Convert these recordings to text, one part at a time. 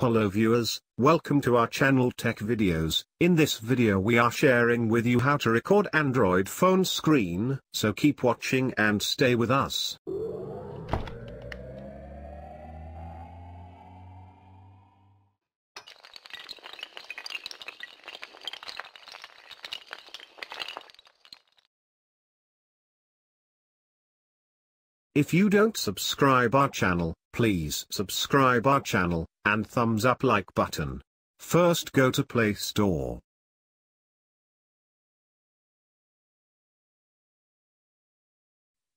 Hello viewers, welcome to our channel Tech Videos. In this video we are sharing with you how to record Android phone screen, so keep watching and stay with us. If you don't subscribe our channel, please subscribe our channel, and thumbs up like button. First go to Play Store.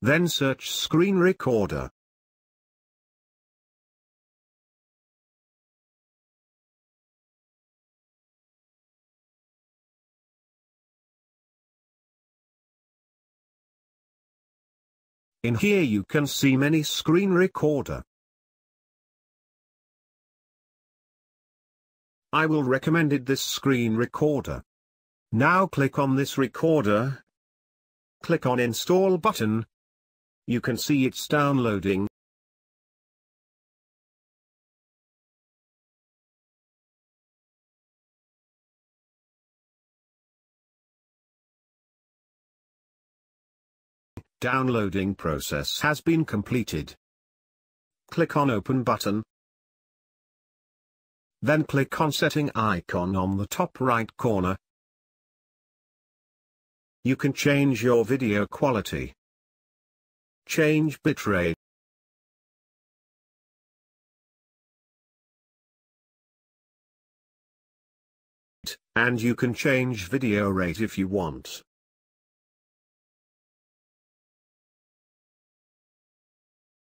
Then search Screen Recorder. In here you can see many screen recorder. I will recommended this screen recorder. Now click on this recorder. Click on install button. You can see it's downloading. Downloading process has been completed. Click on open button. Then click on setting icon on the top right corner. You can change your video quality. Change bitrate. And you can change video rate if you want.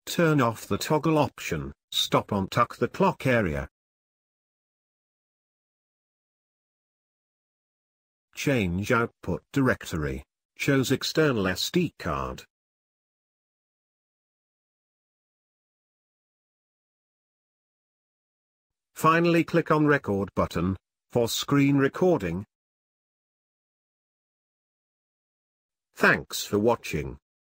Turn off the toggle option, stop on tuck the clock area. Change output directory. Shows external SD card. Finally click on record button, for screen recording. Thanks for watching.